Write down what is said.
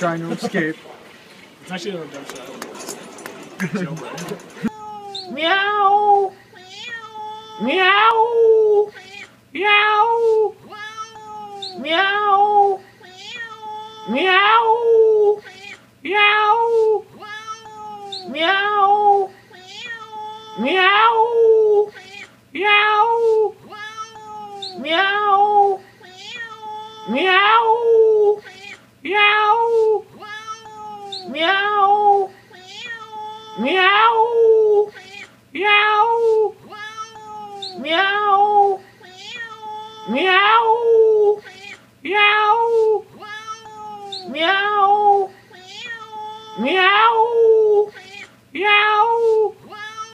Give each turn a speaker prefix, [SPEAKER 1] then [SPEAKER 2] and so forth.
[SPEAKER 1] trying to escape.
[SPEAKER 2] It's actually a redemption. Jailbreak.
[SPEAKER 1] Meow. Meow. Meow. Meow. Meow. Meow. Meow. Meow. Meow. Meow. Meow. Meow. Miau! Miau! Miau! Miau! Miau! Miau! Miau!